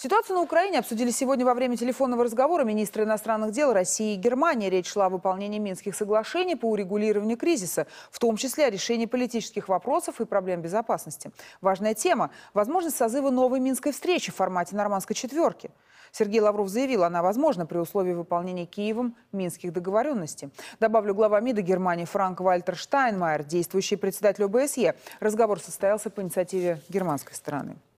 Ситуацию на Украине обсудили сегодня во время телефонного разговора министры иностранных дел России и Германии. Речь шла о выполнении Минских соглашений по урегулированию кризиса, в том числе о решении политических вопросов и проблем безопасности. Важная тема – возможность созыва новой Минской встречи в формате нормандской четверки. Сергей Лавров заявил, она возможна при условии выполнения Киевом минских договоренностей. Добавлю, глава МИДа Германии Франк Вальтер Штайнмайер, действующий председатель ОБСЕ. Разговор состоялся по инициативе германской стороны.